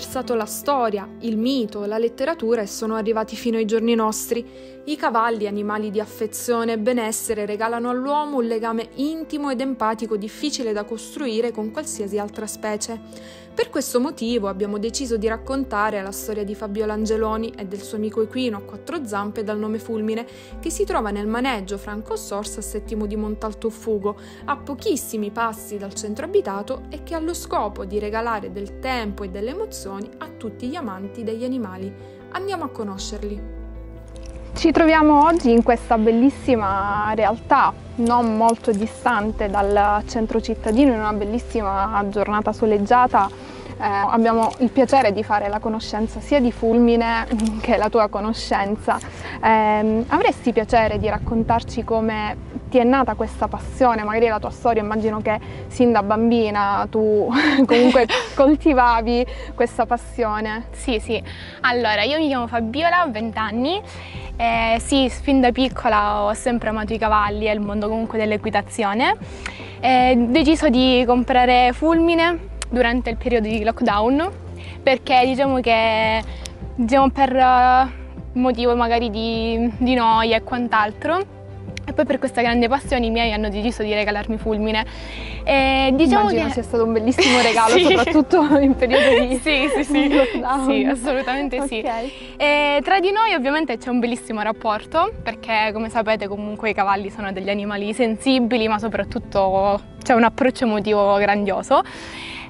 attraversato la storia, il mito, la letteratura e sono arrivati fino ai giorni nostri. I cavalli, animali di affezione e benessere, regalano all'uomo un legame intimo ed empatico difficile da costruire con qualsiasi altra specie. Per questo motivo abbiamo deciso di raccontare la storia di Fabiola Angeloni e del suo amico equino a quattro zampe dal nome Fulmine, che si trova nel maneggio Franco Sorsa a Settimo di Montalto Fugo, a pochissimi passi dal centro abitato e che ha lo scopo di regalare del tempo e delle emozioni a tutti gli amanti degli animali. Andiamo a conoscerli. Ci troviamo oggi in questa bellissima realtà, non molto distante dal centro cittadino, in una bellissima giornata soleggiata. Eh, abbiamo il piacere di fare la conoscenza sia di Fulmine che la tua conoscenza. Eh, avresti piacere di raccontarci come ti è nata questa passione, magari la tua storia, immagino che sin da bambina tu comunque coltivavi questa passione. Sì, sì. Allora, io mi chiamo Fabiola, ho 20 anni. Eh, sì, fin da piccola ho sempre amato i cavalli e il mondo comunque dell'equitazione. Eh, ho deciso di comprare fulmine durante il periodo di lockdown perché diciamo che diciamo per uh, motivo magari di, di noia e quant'altro e poi per questa grande passione i miei hanno deciso di regalarmi fulmine. E diciamo Immagino che sia stato un bellissimo regalo, sì. soprattutto in periodo di sì, sì, sì. lockdown. Sì, assolutamente okay. sì. E tra di noi ovviamente c'è un bellissimo rapporto, perché come sapete comunque i cavalli sono degli animali sensibili, ma soprattutto c'è un approccio emotivo grandioso.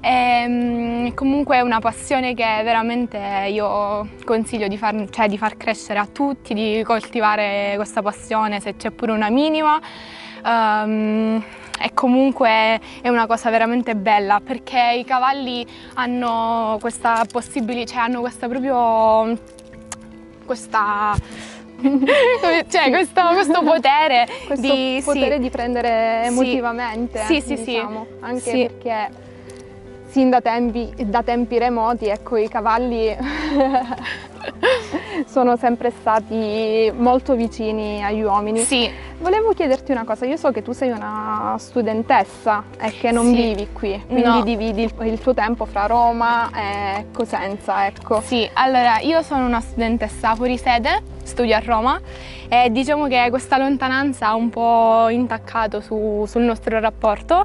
E, ehm, comunque è una passione che veramente io consiglio di far, cioè di far crescere a tutti, di coltivare questa passione se c'è pure una minima. Um, e comunque è una cosa veramente bella perché i cavalli hanno questa possibilità, cioè hanno questa proprio questa cioè questo, questo potere questo di, potere sì. di prendere emotivamente sì sì diciamo, sì anche sì. perché sin da tempi, da tempi remoti, ecco, i cavalli sono sempre stati molto vicini agli uomini. Sì. Volevo chiederti una cosa, io so che tu sei una studentessa e che non sì. vivi qui, quindi no. dividi il, il, tuo tempo fra Roma e Cosenza, ecco. Sì, allora io sono una studentessa fuori sede, studio a Roma e diciamo che questa lontananza ha un po' intaccato su, sul nostro rapporto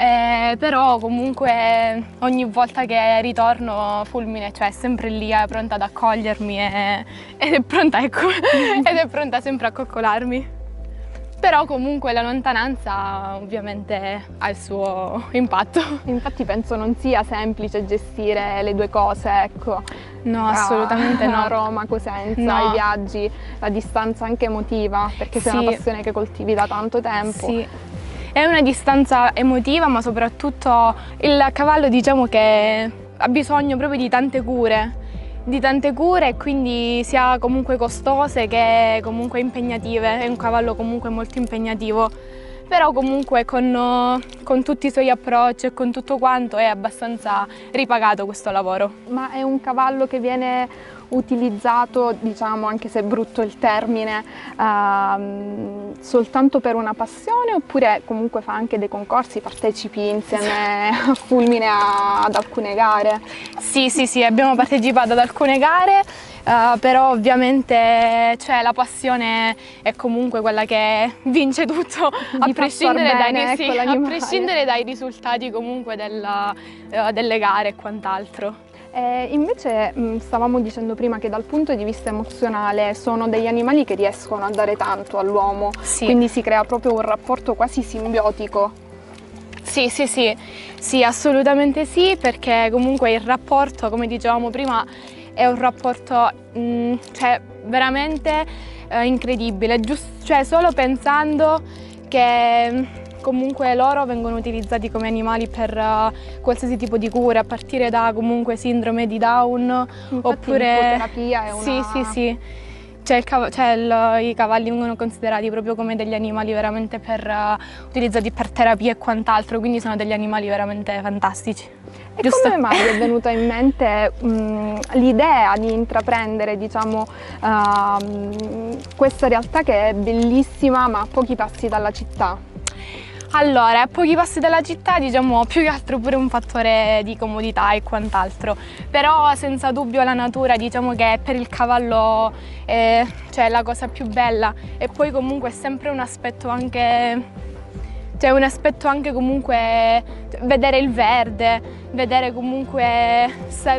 eh, però comunque ogni volta che ritorno Fulmine cioè, è sempre lì, è pronta ad accogliermi e, ed, è pronta, ecco, ed è pronta sempre a coccolarmi. Però comunque la lontananza ovviamente ha il suo impatto. Infatti penso non sia semplice gestire le due cose, ecco. No, assolutamente no. Roma, Cosenza, no. i viaggi, la distanza anche emotiva, perché sei una passione che coltivi da tanto tempo. Sì, è una distanza emotiva, ma soprattutto il cavallo diciamo che ha bisogno proprio di tante cure, di tante cure e quindi sia comunque costose che comunque impegnative, è un cavallo comunque molto impegnativo però comunque con, con, tutti i suoi approcci e con tutto quanto è abbastanza ripagato questo lavoro. Ma è un cavallo che viene utilizzato, diciamo anche se è brutto il termine, uh, soltanto per una passione oppure comunque fa anche dei concorsi, partecipi insieme a Fulmine a, ad alcune gare? Sì, sì, sì, abbiamo partecipato ad alcune gare Uh, però ovviamente cioè, la passione è comunque quella che vince tutto a prescindere, bene, dai, sì, ecco, a prescindere, dai, risultati comunque della, uh, delle gare e quant'altro. Eh, invece mh, stavamo dicendo prima che dal punto di vista emozionale sono degli animali che riescono a dare tanto all'uomo, sì. quindi si crea proprio un rapporto quasi simbiotico. Sì, sì, sì, sì, assolutamente sì, perché comunque il rapporto, come dicevamo prima, è un rapporto mh, cioè, veramente eh, incredibile, Giust cioè, solo pensando che comunque loro vengono utilizzati come animali per uh, qualsiasi tipo di cure, a partire da comunque sindrome di Down Infatti oppure... terapia è una... Sì, sì, sì. Cioè, cioè il, i cavalli vengono considerati proprio come degli animali veramente per, uh, utilizzati per terapia e quant'altro, quindi sono degli animali veramente fantastici. E Giusto? come mai è venuta in mente l'idea di intraprendere diciamo, uh, questa realtà che è bellissima ma a pochi passi dalla città? Allora, a pochi passi dalla città, diciamo più che altro pure un fattore di comodità e quant'altro, però senza dubbio la natura diciamo che per il cavallo è cioè, la cosa più bella. E poi comunque è sempre un aspetto anche c'è un aspetto anche comunque vedere il verde, vedere comunque,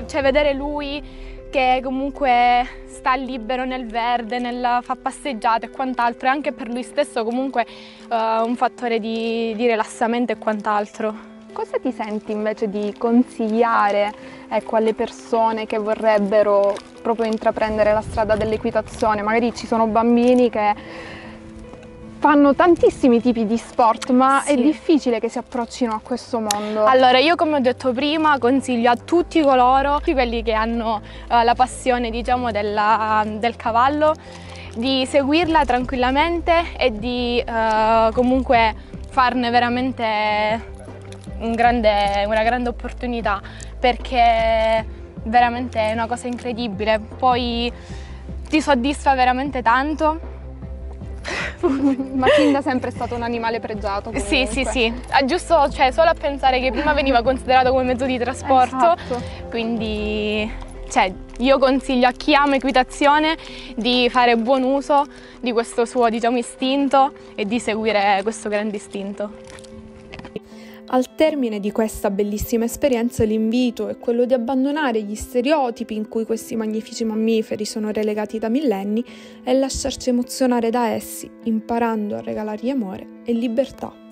cioè vedere lui che comunque sta libero nel verde, nel, fa passeggiate e quant'altro, e anche per lui stesso comunque uh, un fattore di, di, rilassamento e quant'altro. Cosa ti senti invece di consigliare ecco, alle persone che vorrebbero proprio intraprendere la strada dell'equitazione? Magari ci sono bambini che fanno tantissimi tipi di sport, ma sì. è difficile che si approccino a questo mondo. Allora, io come ho detto prima, consiglio a tutti coloro, tutti quelli che hanno uh, la passione, diciamo, della, del cavallo, di seguirla tranquillamente e di uh, comunque farne veramente un grande, una grande opportunità perché veramente è una cosa incredibile. Poi ti soddisfa veramente tanto Matilda è sempre stato un animale pregiato. Comunque. Sì, sì, sì. Ah, giusto, cioè, solo a pensare che prima veniva considerato come mezzo di trasporto. Esatto. Quindi, cioè, io consiglio a chi ama equitazione di fare buon uso di questo suo, diciamo, istinto e di seguire questo grande istinto. Al termine di questa bellissima esperienza l'invito è quello di abbandonare gli stereotipi in cui questi magnifici mammiferi sono relegati da millenni e lasciarci emozionare da essi, imparando a regalargli amore e libertà.